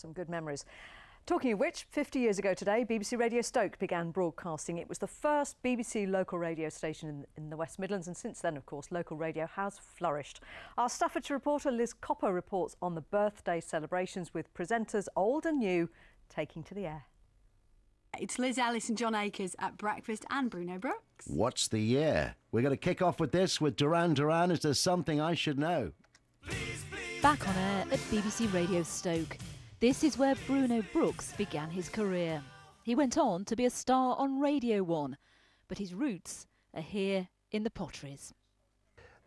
Some good memories. Talking of which, 50 years ago today, BBC Radio Stoke began broadcasting. It was the first BBC local radio station in, in, the West Midlands, and since then, of course, local radio has flourished. Our Staffordshire reporter Liz Copper reports on the birthday celebrations with presenters old and new taking to the air. It's Liz Ellis and John Akers at breakfast and Bruno Brookes. What's the year? We're going to kick off with this with Duran Duran. Is there something I should know? Back on air at BBC Radio Stoke. This is where Bruno Brookes began his career. He went on to be a star on Radio 1, but his roots are here in the Potteries.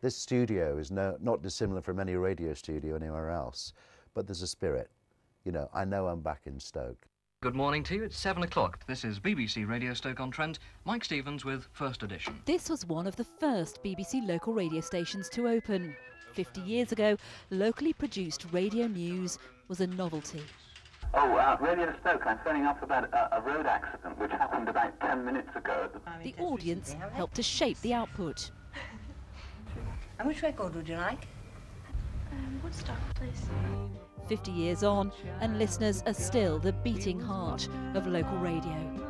This studio is no, not dissimilar from any radio studio anywhere else, but there's a spirit. You know, I know I'm back in Stoke. Good morning to you. It's 7 o'clock. This is BBC Radio Stoke-on-Trent. Mike Stevens with First Edition. This was one of the first BBC local radio stations to open. 50 years ago, locally produced radio news was a novelty. Oh, uh, Radio Stoke, I'm phoning up about a, a, road accident which happened about 10 minutes ago. The audience helped to shape the output. And which record would you like? Um, Woodstock, please. 50 years on, and listeners are still the beating heart of local radio.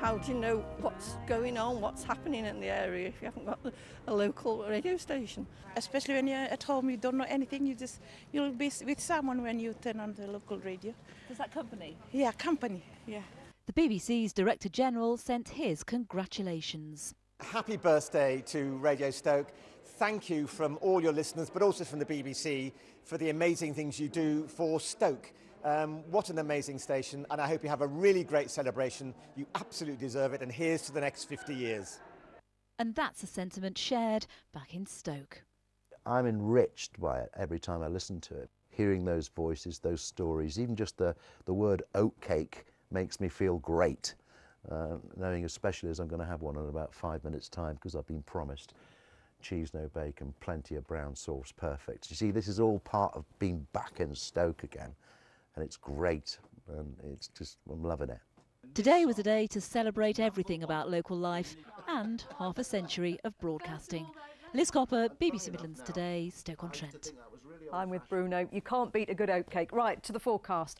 How do you know what's going on, what's happening in the area if you haven't got a local radio station? Especially when you're at home, you don't know anything. You just you'll be with someone when you turn on the local radio. Is that company? Yeah, company. Yeah. The BBC's Director General sent his congratulations. Happy birthday to Radio Stoke. Thank you from all your listeners, but also from the BBC, for the amazing things you do for Stoke. Um, what an amazing station, and I hope you have a really great celebration. You absolutely deserve it, and here's to the next 50 years. And that's a sentiment shared back in Stoke. I'm enriched by it every time I listen to it. Hearing those voices, those stories, even just the, the word oatcake makes me feel great. Uh, knowing especially as I'm going to have one in about five minutes' time because I've been promised cheese, no bacon, plenty of brown sauce, perfect. You see, this is all part of being back in Stoke again and it's great and it's just I'm loving it. Today was a day to celebrate everything about local life and half a century of broadcasting. Liz Copper, BBC Midlands Today, Stoke-on-Trent. I'm with Bruno. You can't beat a good oatcake. Right, to the forecast.